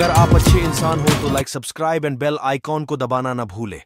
अगर आप अच्छे इंसान हो तो like subscribe and bell icon को दबाना ना भूले।